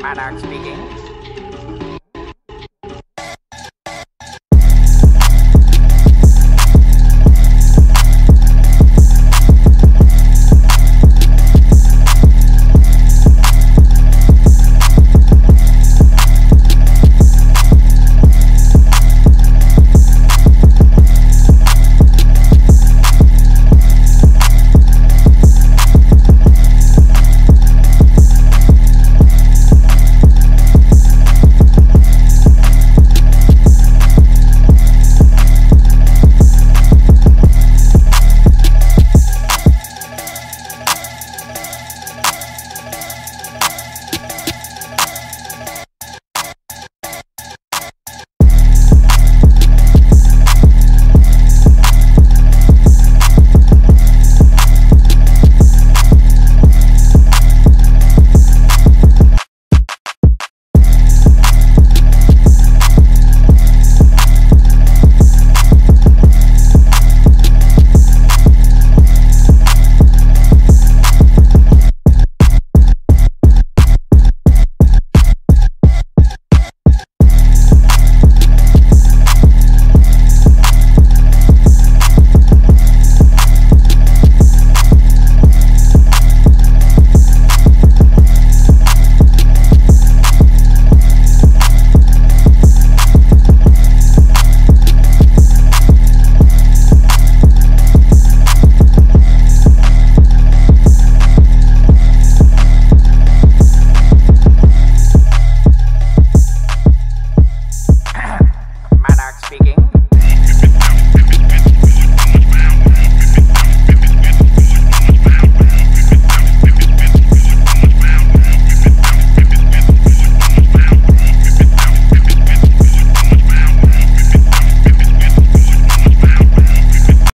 Maddox speaking.